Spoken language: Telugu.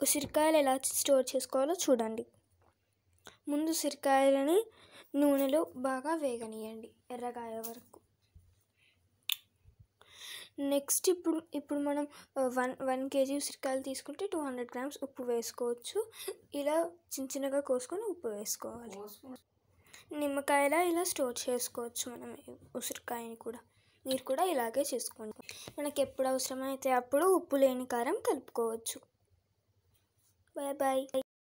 ఉసిరికాయలు ఎలా స్టోర్ చేసుకోవాలో చూడండి. ముందు ఉసిరికాయలని నూనెలో బాగా వేగనీయండి ఎర్రగాయ వరకు. నెక్స్ట్ ఇప్పుడు ఇప్పుడు మనం వన్ వన్ కేజీ ఉసిరికాయలు తీసుకుంటే టూ హండ్రెడ్ గ్రామ్స్ ఉప్పు వేసుకోవచ్చు. ఇలా చిన్న చిన్నగా కోసుకొని ఉప్పు వేసుకోవాలి. నిమ్మకాయలా ఇలా స్టోర్ చేసుకోవచ్చు మనం ఉసిరికాయని కూడా. మీరు కూడా ఇలాగే చేసుకోండి. మనకి ఎప్పుడు అవసరమైతే అప్పుడు ఉప్పు లేని కారం కలుపుకోవచ్చు. Bye bye.